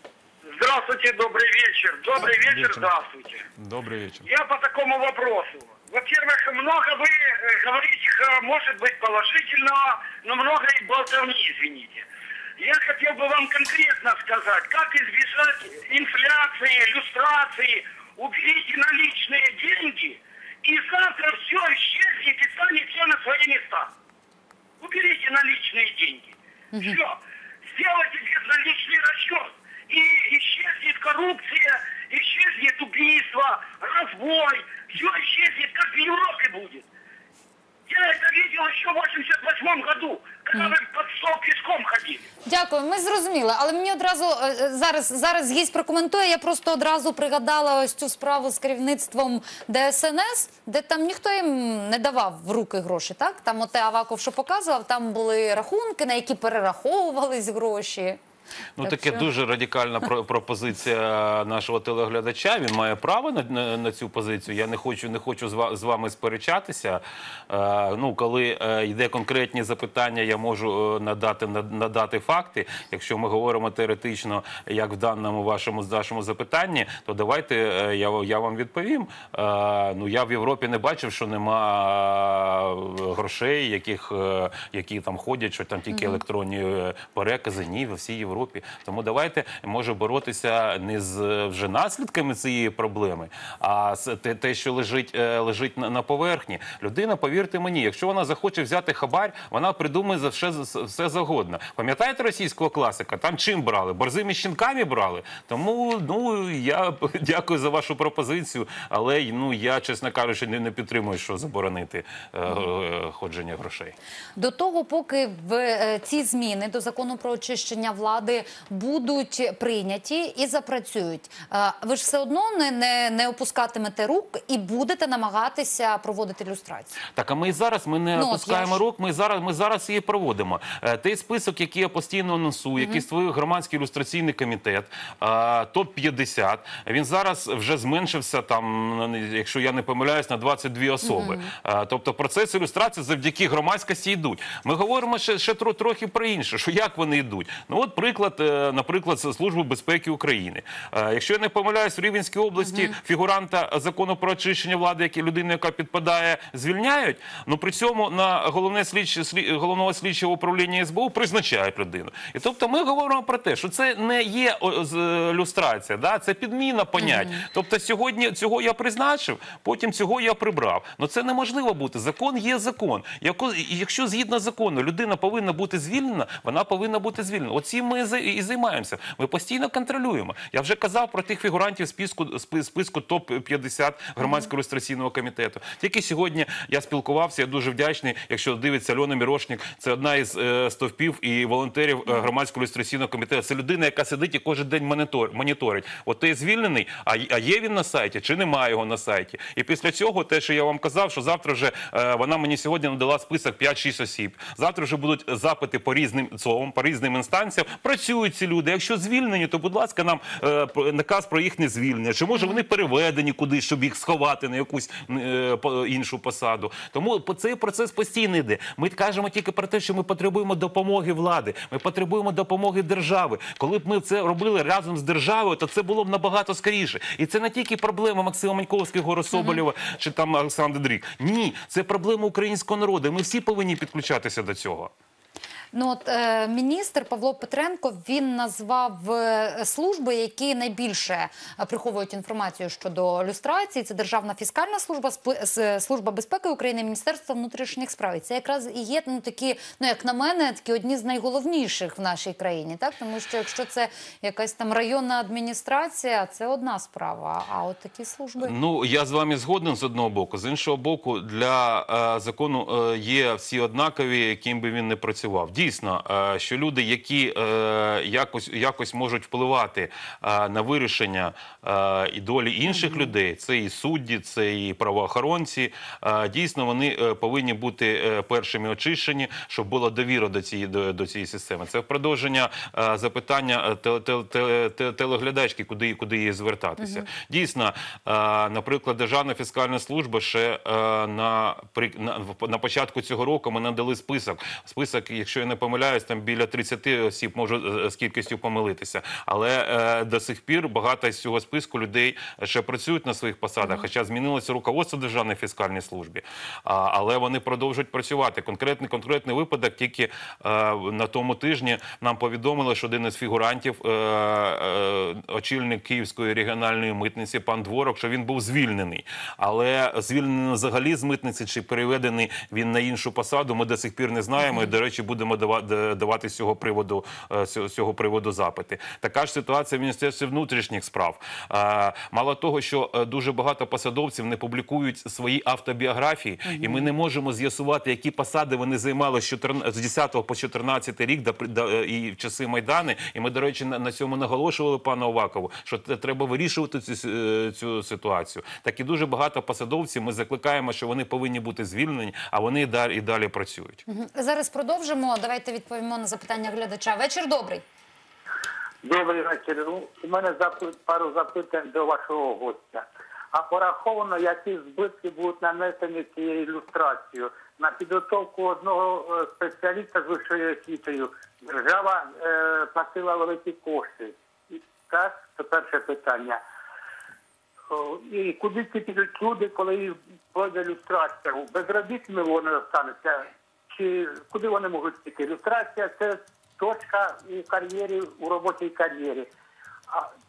Здравствуйте, добрый вечер. Добрый вечер, здравствуйте. Добрий вечір. Я по такому вопросу. Во-первых, много вы э, говорите, может быть, положительного, но много и болтовни, извините. Я хотел бы вам конкретно сказать, как избежать инфляции, иллюстрации. Уберите наличные деньги, и завтра все исчезнет и станет все на свои места. Уберите наличные деньги. Все. Сделайте безналичный расчет. И исчезнет коррупция, исчезнет убийство, разбой. Все исчезнет, как в Европе будет. Я это видел еще в 88 году, когда вы под стол пешком ходили. Дякую, ми зрозуміли. Але мені одразу е, е, зараз зараз гість прокоментує. Я просто одразу пригадала ось цю справу з керівництвом ДСНС, де там ніхто їм не давав в руки гроші. Так там оте Аваков, що показував, там були рахунки, на які перераховувались гроші. Ну, Так таке що- дуже радикальна *laughs* пропозиція нашого телеглядача. Він має право на, на, на цю позицію. Я не хочу, не хочу з, вами сперечатися. Е, ну, коли е, йде конкретні запитання, я можу е, надати, надати факти. Якщо ми говоримо теоретично, як в даному вашому, вашому запитанні, то давайте е, я, я вам відповім. Е, ну, я в Європі не бачив, що нема грошей, яких, е, які там ходять, що там тільки електронні перекази. Ні, в всій Європі. Тому давайте може боротися не з вже наслідками цієї проблеми, а з те, те що лежить, е, лежить на, на поверхні. Людина, повірте мені, якщо вона захоче взяти хабар, вона придумає за все, все загодно. Пам'ятаєте російського класика? Там чим брали? Борзими щенками брали. Тому ну я *laughs* дякую за вашу пропозицію, але ну я, чесно кажучи, не, не підтримую, що заборонити е, е, ходження грошей. До того, поки в е, ці зміни до закону про очищення влади будуть прийняті і запрацюють, е, ви ж все одно не, не, не опускатимете рук і будете намагатися проводити ілюстрацію. Так, а ми і зараз ми не Ну, опускаємо рук. Ми зараз ми зараз її проводимо. Е, Той список, який я постійно анонсую, який створив громадський ілюстраційний комітет, топ 50 Він зараз вже зменшився там, якщо я не помиляюсь, на 22 особи. Е, Тобто процес ілюстрації завдяки громадськості йдуть. Ми говоримо ще, ще трохи про інше, що як вони йдуть. Ну от приклад, е, наприклад, Служби безпеки України. Е, Якщо я не помиляюсь, в Рівненській області фігуранта закону про очищення влади, як людина, яка підпадає, звільняють. Ну при цьому на головне слідче слі- головного слідчого управління СБУ призначають людину. І тобто ми говоримо про те, що це не є люстрація, да? це підміна понять. Тобто сьогодні цього я призначив, потім цього я прибрав. Ну це неможливо бути. Закон є закон. Якщо згідно закону людина повинна бути звільнена, вона повинна бути звільнена. Оці ми і займаємося. Ми постійно контролюємо. Я вже казав про тих фігурантів списку списку топ 50 громадського ілюстраційного комітету. Тільки сьогодні я спілкувався. Я дуже вдячний. Якщо дивиться Альона Мірошник, це одна із е, стовпів і волонтерів е, громадського ілюстраційного комітету. Це людина, яка сидить і кожен день монітор, моніторить. От ти звільнений, а, а є він на сайті чи немає його на сайті. І після цього, те, що я вам казав, що завтра вже е, вона мені сьогодні надала список 5-6 осіб. Завтра вже будуть запити по різним ЦОВам, по різним інстанціям. Працюють ці люди. Якщо звільнені, то будь ласка, нам е, про- наказ про їхнє звільнення. Чи може вони переведені кудись, щоб їх сховати на якусь е, іншу посаду? Тому по- цей процес постійно йде. Ми кажемо тільки про те, що ми потребуємо допомоги влади. Ми потребуємо допомоги держави. Коли б ми це робили разом з державою, то це було б набагато скоріше. І це не тільки проблема Максима Маньковського, Гора Соболєва чи там Олександр Дрік. Ні, це проблема українського народу. Ми всі повинні підключатися до цього. Ну от е, міністр Павло Петренко він назвав е, служби, які найбільше е, приховують інформацію щодо люстрації. Це Державна фіскальна служба, служба безпеки України, Міністерство внутрішніх справ. І це якраз і є ну такі, ну як на мене, такі одні з найголовніших в нашій країні, так тому що якщо це якась там районна адміністрація, це одна справа. А от такі служби. Ну я з вами згоден з одного боку. З іншого боку, для е, закону е, є всі однакові, яким би він не працював. Дійсно, е, що люди, які е, якось якось можуть впливати е, на вирішення і долі інших людей, це і судді, це і правоохоронці. дійсно, вони повинні бути першими очищені, щоб була довіра до цієї до, до цієї системи. Це в продовження запитання теле- теле- теле- теле- телеглядачки, куди куди їй звертатися. Дійсно, наприклад, Державна фіскальна служба ще на, на, на початку цього року ми надали список. Список, якщо я не не помиляюсь, там біля 30 осіб можу е, з кількістю помилитися. Але е, до сих пір багато з цього списку людей ще працюють на своїх посадах, хоча змінилося руководство Державної фіскальної служби. А, але вони продовжують працювати. Конкретний конкретний випадок тільки е, на тому тижні нам повідомили, що один із фігурантів, е, е, очільник Київської регіональної митниці, пан Дворок, що він був звільнений. Але звільнений взагалі з митниці чи переведений він на іншу посаду, ми до сих пір не знаємо. І, до речі, будемо давати з цього приводу е, з цього- приводу запити. Така ж ситуація в Міністерстві внутрішніх справ. Е, Мало того, що е, дуже багато посадовців не публікують свої автобіографії, і ми не можемо з'ясувати, які посади вони займали з 14 з 10 по 14 рік і в часи Майдани. І ми, до речі, на, цьому наголошували пану Овакову, що треба вирішувати цю, цю ситуацію. Так і дуже багато посадовців. Ми закликаємо, що вони повинні бути звільнені, а вони і далі і далі працюють. Зараз продовжимо. Давайте відповімо на запитання глядача. Вечір добрий. Добрий вечір. Ну, У мене запит- пару запитань до вашого гостя. А пораховано, які збитки будуть нанесені цією ілюстрацією на підготовку одного е, спеціаліста з вищою освітою. Держава е, платила великі кошти. Так, це перше питання. О, І куди ці люди, коли пройде ілюстрація? Безробітними вони остануться? Чи куди вони можуть піти? Ілюстрація це точка у кар'єрі, у робочій кар'єрі.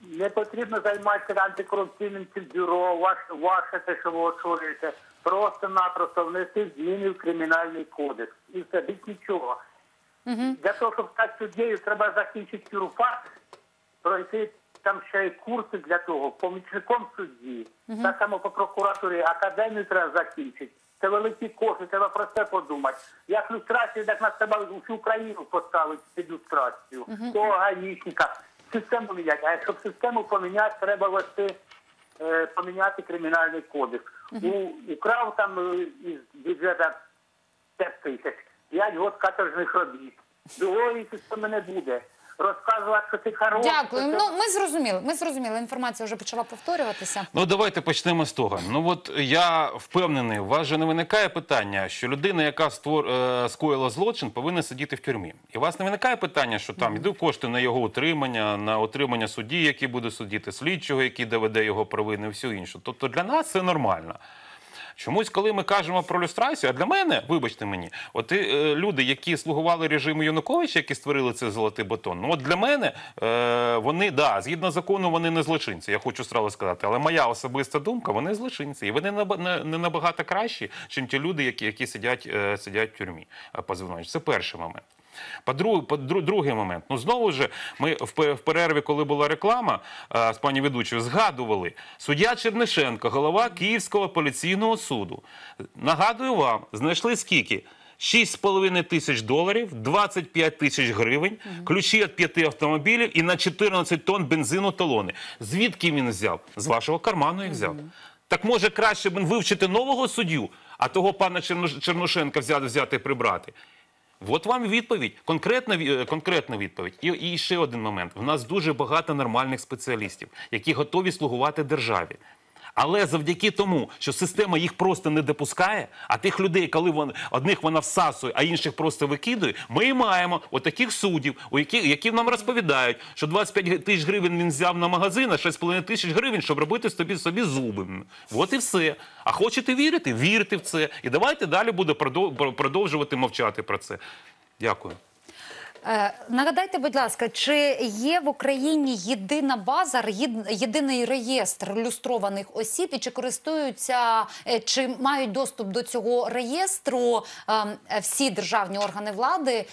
Не потрібно займатися антикорупційним цим бюро, ваш, ваше те, що ви очолюєте. Просто-напросто внести зміни в кримінальний кодекс. І все, більш нічого. Для того, щоб стати суддєю, треба закінчити юрфак, пройти там ще й курси для того, помічником судді. Так само по прокуратурі, академію треба закінчити. Це великі кошти, треба про це подумати. Як люстрацію, так нас треба всю Україну поставити під люстрацію. Того гаїшника. Систему міняти. А щоб систему поміняти, треба ввести, е, поміняти кримінальний кодекс. У, украв там е, із бюджету 5 тисяч, 5 год каторжних робіт. Другої системи не буде. Розказувати, що ти хороший. Дякую. Ну ми зрозуміли. Ми зрозуміли. Інформація вже почала повторюватися. Ну давайте почнемо з того. Ну от я впевнений, у вас же не виникає питання, що людина, яка створ, е, скоїла злочин, повинна сидіти в тюрмі. І у вас не виникає питання, що там йдуть кошти на його утримання, на отримання судді, який буде судити, слідчого, який доведе його провини, і все інше. Тобто для нас це нормально. Чомусь, коли ми кажемо про люстрацію, а для мене, вибачте мені, от е, люди, які слугували режиму Януковича, які створили цей золотий батон, ну от для мене е, вони, да, згідно закону, вони не злочинці. Я хочу сразу сказати, але моя особиста думка, вони злочинці. І вони не, набагато кращі, ніж ті люди, які, які сидять, е, сидять в тюрмі е, позиваючи. Це перший момент. Другий момент. Ну знову ж ми в перерві, коли була реклама е, з пані ведучою, згадували суддя Чернишенко, голова Київського апеляційного суду. Нагадую вам, знайшли скільки? 6,5 тисяч доларів, 25 тисяч гривень, ключі від п'яти автомобілів і на 14 тонн бензину талони. Звідки він взяв? З вашого карману їх взяв. Так може краще б вивчити нового суддю, а того пана Чернош- Черношенка взяти, взяти і прибрати. От вам відповідь, конкретна, е, конкретна відповідь. І, і ще один момент. В нас дуже багато нормальних спеціалістів, які готові слугувати державі. Але завдяки тому, що система їх просто не допускає, а тих людей, коли вони одних вона всасує, а інших просто викидує, ми маємо отаких суддів, у які, які нам розповідають, що 25 тисяч гривень він взяв на магазин, а 6,5 тисяч гривень, щоб робити собі собі зуби. От і все. А хочете вірити? Вірте в це. І давайте далі буде продовжувати мовчати про це. Дякую. Е, нагадайте, будь ласка, чи є в Україні єдина база, єдиний реєстр люстрованих осіб, і чи користуються, е, чи мають доступ до цього реєстру е, всі державні органи влади,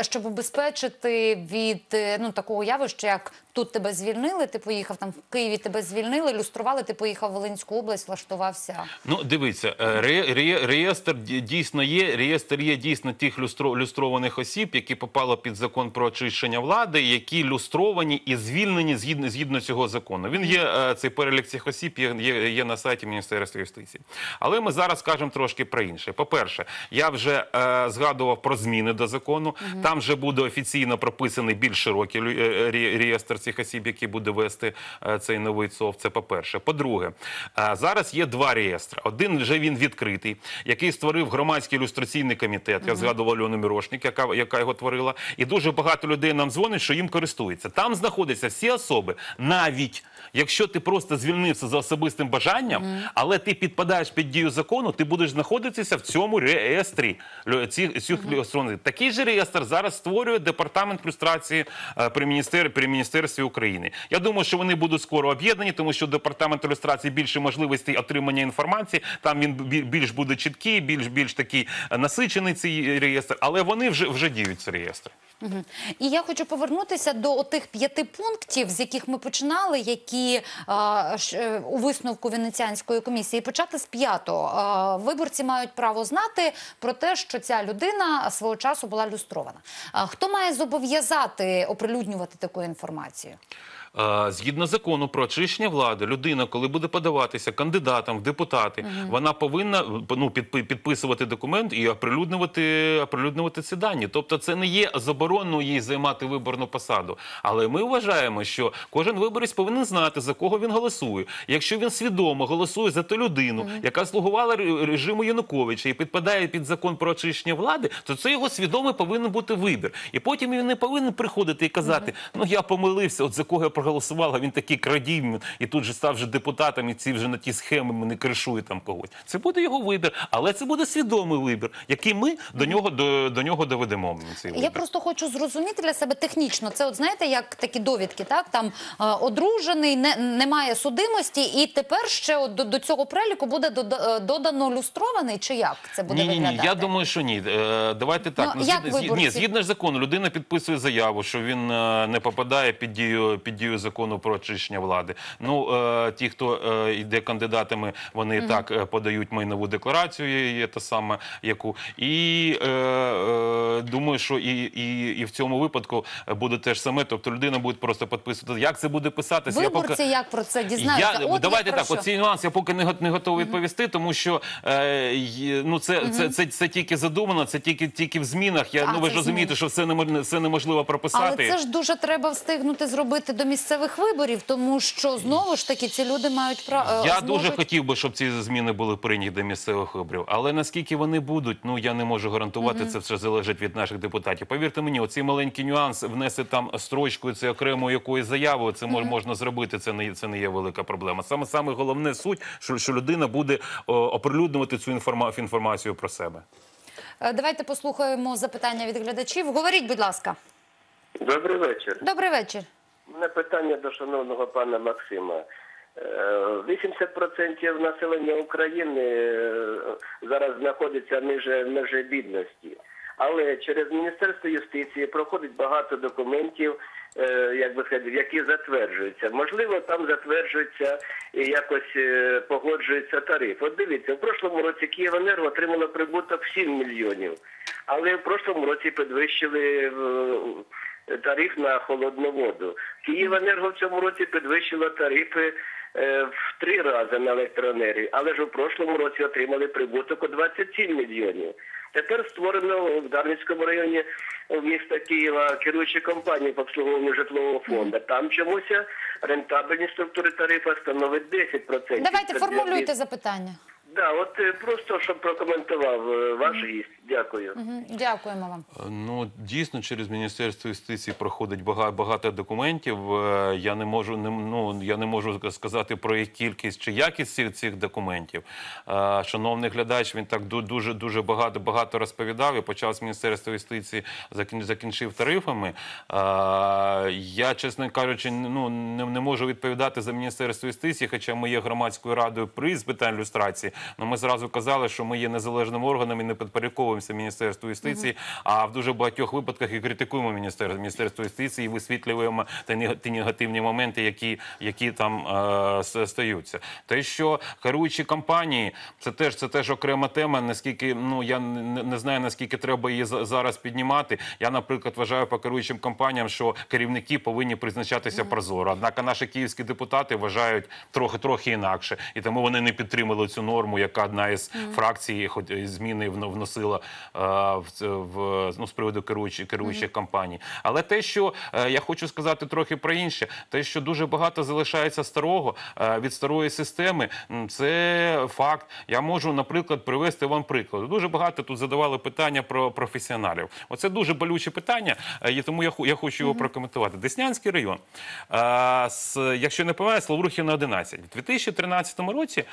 щоб убезпечити від е, ну такого явища, як тут тебе звільнили, ти поїхав там в Києві, тебе звільнили, люстрували, ти поїхав в Волинську область, влаштувався. Ну, дивіться, ре- ре- реєстр дійсно є. Реєстр є дійсно тих люстро- люстрованих осіб, які попали під під закон про очищення влади, які люстровані і звільнені згідно згідно цього закону. Він є е, цей перелік цих осіб є, є, є на сайті Міністерства юстиції. Але ми зараз кажемо трошки про інше. По-перше, я вже е, згадував про зміни до закону. Там вже буде офіційно прописаний більш широкий е, рі- реєстр цих осіб, які буде вести е, цей новий ЦОВ. Це по-перше. По-друге, е, зараз є два реєстри. Один вже він відкритий, який створив громадський ілюстраційний комітет. Я згадував Альону Мірошник, яка, яка його творила. І дуже багато людей нам дзвонить, що їм користуються. Там знаходяться всі особи, навіть якщо ти просто звільнився за особистим бажанням, але ти підпадаєш під дію закону, ти будеш знаходитися в цьому реєстрі цих, цих. Такий же реєстр зараз створює департамент люстрації е, при міністер при міністерстві України. Я думаю, що вони будуть скоро об'єднані, тому що департамент люстрації більше можливостей отримання інформації. Там він бі- більш буде чіткий, більш більш такий насичений цей реєстр, але вони вже вже діють цей І я хочу повернутися до тих п'яти пунктів, з яких ми починали, які е, у висновку Венеціанської комісії. Почати з п'ятого. Виборці мають право знати про те, що ця людина свого часу була люстрована. Хто має зобов'язати оприлюднювати таку інформацію? Згідно закону про очищення влади, людина, коли буде подаватися кандидатом в депутати, вона повинна ну, підпи- підписувати документ і оприлюднювати, оприлюднювати ці дані. Тобто, це не є забороною їй займати виборну посаду. Але ми вважаємо, що кожен виборець повинен знати за кого він голосує. Якщо він свідомо голосує за ту людину, яка слугувала режиму Януковича і підпадає під закон про очищення влади, то це його свідомий повинен бути вибір. І потім він не повинен приходити і казати: ну я помилився, от за кого я проголосував, а він такий крадій, і тут же став вже депутатом, і ці вже на ті схеми мене кришує там когось. Це буде його вибір, але це буде свідомий вибір, який ми до нього до, до нього доведемо. Цей Я просто хочу зрозуміти для себе технічно. Це, от знаєте, як такі довідки, так там е, одружений, не, немає судимості, і тепер ще от до, до цього переліку буде дода- е, додано люстрований, чи як це буде Ні, ні, ні. Я думаю, що ні. Е, давайте так. Ну, як згідно, ні, згідно ж закону, людина підписує заяву, що він е, не попадає під дію під дію закону про очищення влади. Ну е, ті, хто е, йде кандидатами, вони і так е, подають майнову декларацію, є, та сама, яку і е, е, думаю, що і, і, і в цьому випадку буде те ж саме. Тобто людина буде просто підписувати. Як це буде писатися? Виборці як про це дізнаються? Я, От давайте я так, оцей нюанс я поки не, не готовий відповісти, тому що е, ну, це, це, це, це, тільки задумано, це тільки, тільки в змінах. Я, А, ну, ви ж розумієте, що все, немож- все неможливо прописати. Але це ж дуже треба встигнути зробити до місцевих виборів, тому що знову ж таки ці люди мають право. Я дуже хотів би, щоб ці зміни були прийняті до місцевих виборів. Але наскільки вони будуть, ну я не можу гарантувати. Це все залежить від наших депутатів. Повірте мені, оцей маленький нюанс внести там строчкою це окремо якоюсь заявою. Це мож, можна зробити. Це не це не є велика проблема. Саме саме головне суть, що, що людина буде о, оприлюднювати цю інформа, інформацію про себе. Е, Давайте послухаємо запитання від глядачів. Говоріть, будь ласка. Добрий вечір. Добрий вечір. Мене питання до шановного пана Максима. Е, 80% населення України е, зараз знаходиться ниже межі бідності. Але через Міністерство юстиції проходить багато документів, е, як би сказати, які затверджуються. Можливо, там затверджується і якось е, погоджується тариф. От дивіться, в прошлому році Київенерго отримало прибуток в 7 мільйонів, але в прошлому році підвищили е, тариф на холодну воду. Київенерго в цьому році підвищило тарифи е, в три рази на електроенергію, але ж у прошлому році отримали прибуток у 27 мільйонів. Тепер створено в Дарницькому районі міста Києва керуючі компанії по обслуговуванню житлового фонду. Там чомусь рентабельність структури тарифу становить 10%. Давайте формулюйте запитання. Да, от е, просто щоб прокоментував е, ваш гість. Дякую. Мгм. Дякуємо вам. Ну дійсно через міністерство юстиції проходить багато, багато документів. Е, Я не можу не ну я не можу сказати про їх кількість чи якість цих, цих документів. Е, Шановний глядач, він так ду- дуже дуже багато багато розповідав і почав з міністерства юстиції, закін- закінчив тарифами. Е, Я, чесно кажучи, ну не, не можу відповідати за міністерство юстиції, хоча ми є громадською радою при з питань люстрації. Ну ми зразу казали, що ми є незалежним органом і не підпорядковуємося Міністерству юстиції. А в дуже багатьох випадках і критикуємо міністерство Міністерство юстиції, і висвітлюємо ті негативні моменти, які, які там е, стаються. Те, що керуючі компанії, це теж це теж окрема тема. Наскільки ну я не, не знаю наскільки треба її за- зараз піднімати. Я, наприклад, вважаю по керуючим компаніям, що керівники повинні призначатися прозоро. Однак наші київські депутати вважають трохи трохи інакше, і тому вони не підтримали цю норму, яка одна із фракцій, хоч зміни вносила е, в, в ну з приводу керуючих керуючих компаній. Але те, що е, я хочу сказати трохи про інше, те, що дуже багато залишається старого е, від старої системи, це факт. Я можу, наприклад, привести вам приклад. Дуже багато тут задавали питання про професіоналів. Оце дуже болюче питання, і тому я, я хочу його прокоментувати. Деснянський район, з, якщо не помиляюсь, Лаврухіна 11. У 2013 році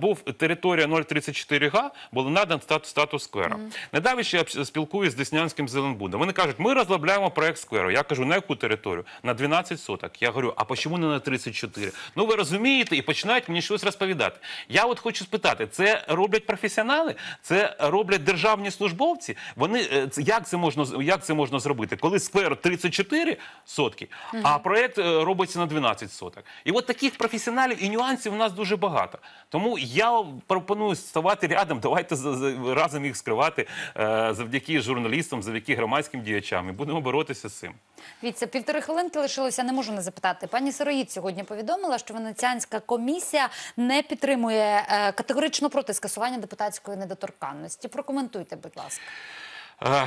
був територія 034 га, було надан статус, статус сквера. Недавно я об- спілкуюся з Деснянським Зеленбудом. Вони кажуть, ми розробляємо проект скверу. Я кажу, на яку територію? На 12 соток. Я говорю, а чому не на 34? Ну ви розумієте, і починають мені щось розповідати. Я от хочу спитати, це роблять професіонали, це роблять державні службовці. Вони е, як це можна як це можна зробити? Коли сквер 34 сотки, а проект е, робиться на 12 соток. І от таких професіоналів і нюансів у нас дуже багато. Тому я пропоную ставати рядом. Давайте разом їх скривати е, завдяки журналістам, завдяки громадським діячам. І будемо боротися з цим. Віця, півтори хвилинки лишилося, не можу не запитати. Пані Сироїд сьогодні повідомила, що Венеціанська комісія не підтримує е, категорично проти скасування депутатської недоторканності. Прокоментуйте, будь ласка. Е,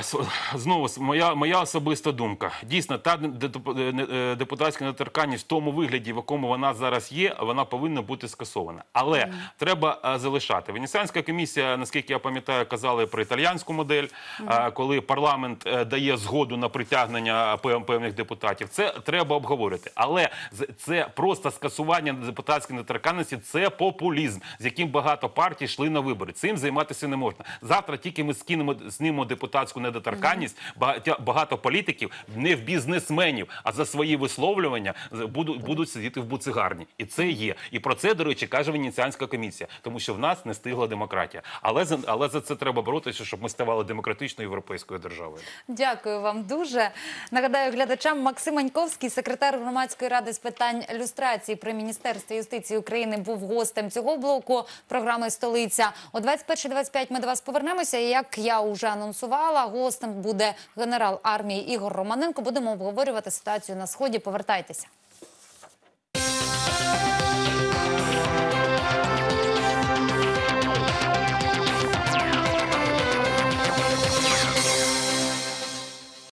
Знову моя, моя особиста думка. Дійсно, та не- е, депутатська недоторканність в тому вигляді, в якому вона зараз є, вона повинна бути скасована. Але треба е, залишати. Венеціанська комісія, наскільки я пам'ятаю, казали про італіянську модель, е, коли парламент е, дає згоду на притягнення пев- певних депутатів. Це треба обговорити. Але це просто скасування депутатської недоторканності це популізм, з яким багато партій йшли на вибори. Цим займатися не можна. Завтра тільки ми скинемо знімемо депутатську недоторканність. Багато політиків не в бізнесменів, а за свої висловлювання будуть будуть сидіти в буцигарні. І це є. І про це, до речі, каже Венеціанська комісія, тому що в нас не стигла демократія. Але за але за це треба боротися, щоб ми ставали демократичною європейською державою. Дякую вам дуже. Нагадаю глядачам Максим Аньковський, секретар громадської ради з питань люстрації при міністерстві юстиції України, був гостем цього блоку програми Столиця. О 21.25 ми до вас повернемося. Як я вже анонсувала, гостем буде генерал армії Ігор Романенко. Будемо обговорювати ситуацію на сході. Повертайтеся.